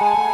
Bye.